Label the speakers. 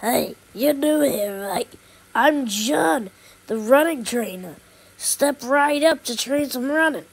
Speaker 1: Hey, you're new here, right? I'm John, the running trainer. Step right up to train some running.